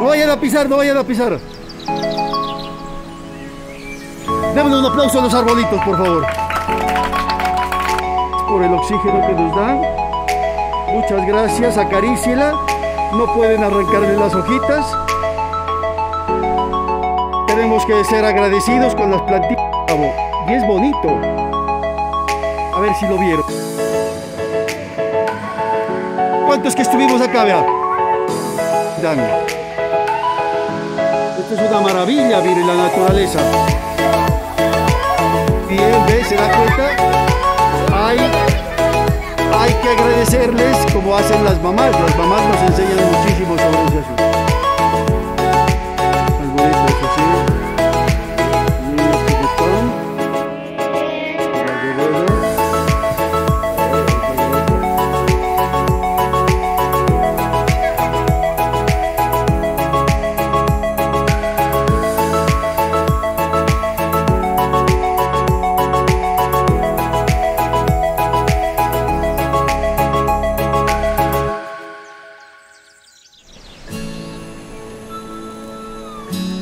No vayan a pisar, no vayan a pisar. Démosle un aplauso a los arbolitos, por favor. Por el oxígeno que nos dan. Muchas gracias, acaríciela. No pueden arrancarle las hojitas. Tenemos que ser agradecidos con las plantitas. Y es bonito. A ver si lo vieron. ¿Cuántos que estuvimos acá, vea? Dan. Es una maravilla, miren la naturaleza. Bien, ¿ves? ¿Se da cuenta? Hay, hay que agradecerles como hacen las mamás. Las mamás nos enseñan Bye.